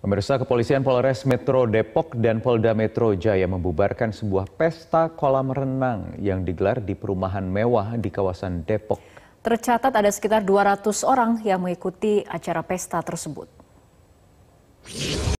Pemirsa Kepolisian Polres Metro Depok dan Polda Metro Jaya membubarkan sebuah pesta kolam renang yang digelar di perumahan mewah di kawasan Depok. Tercatat ada sekitar 200 orang yang mengikuti acara pesta tersebut.